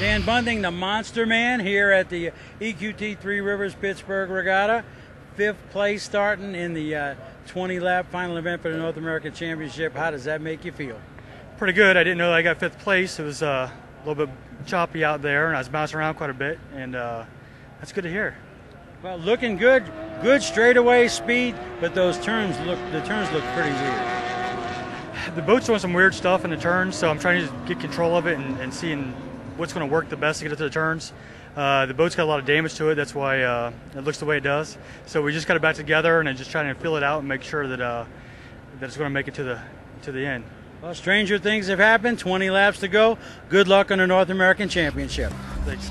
Dan Bunting, the Monster Man, here at the EQT Three Rivers Pittsburgh Regatta. Fifth place starting in the uh, 20 lap final event for the North American Championship. How does that make you feel? Pretty good. I didn't know I got fifth place. It was uh, a little bit choppy out there, and I was bouncing around quite a bit, and uh, that's good to hear. Well, looking good, good straightaway speed, but those turns look the turns look pretty weird. The boat's doing some weird stuff in the turns, so I'm trying to get control of it and, and seeing what's going to work the best to get it to the turns. Uh, the boat's got a lot of damage to it, that's why uh, it looks the way it does. So we just got it back together and just trying to fill it out and make sure that uh, that it's going to make it to the to the end. Well, stranger things have happened. 20 laps to go. Good luck on the North American Championship. Thanks.